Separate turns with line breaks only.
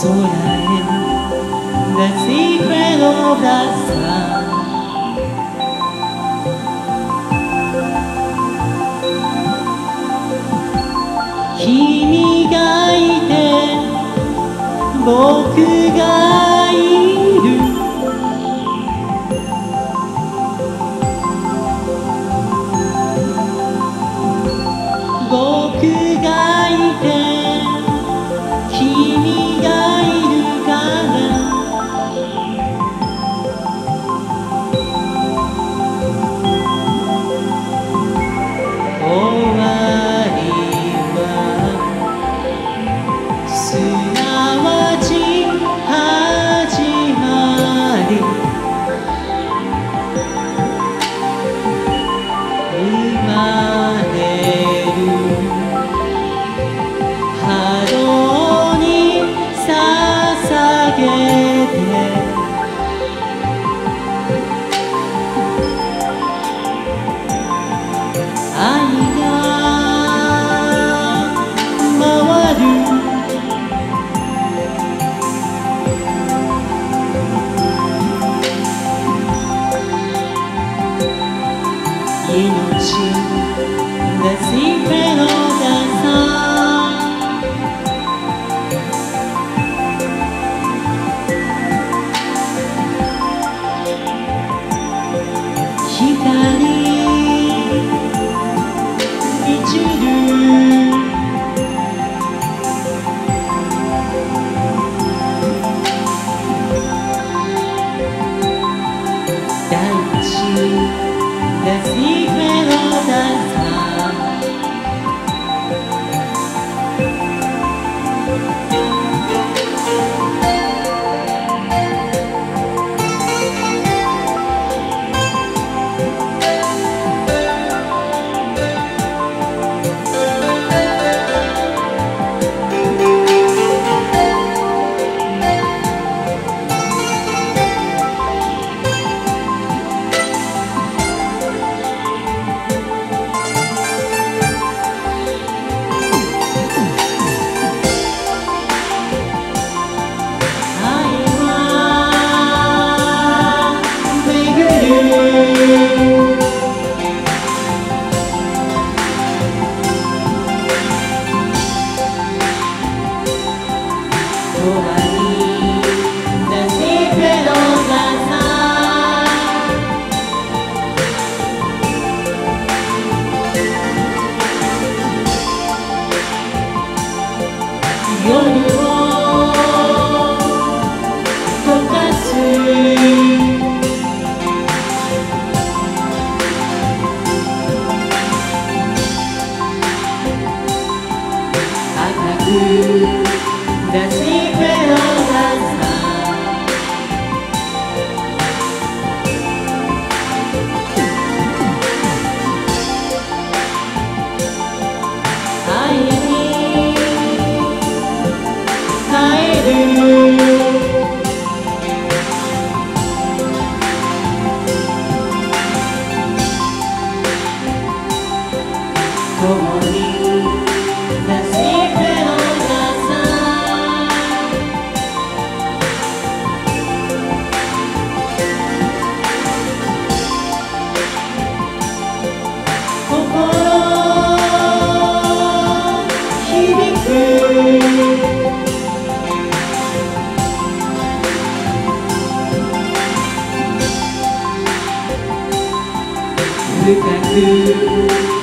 sola en la siglo raza. Kimi ga ite, boku ga ite, 大地 Des Weg melodans away. do, that.